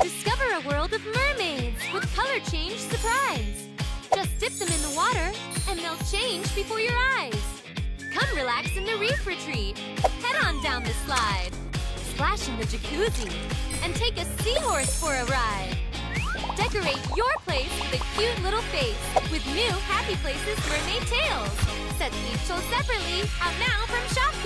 Discover a world of mermaids with color change surprise. Just dip them in the water and they'll change before your eyes. Come relax in the reef retreat. Head on down the slide. Splash in the jacuzzi and take a seahorse for a ride. Decorate your place with a cute little face with new Happy Places mermaid tails. Set each sold separately, out now from Shopkins.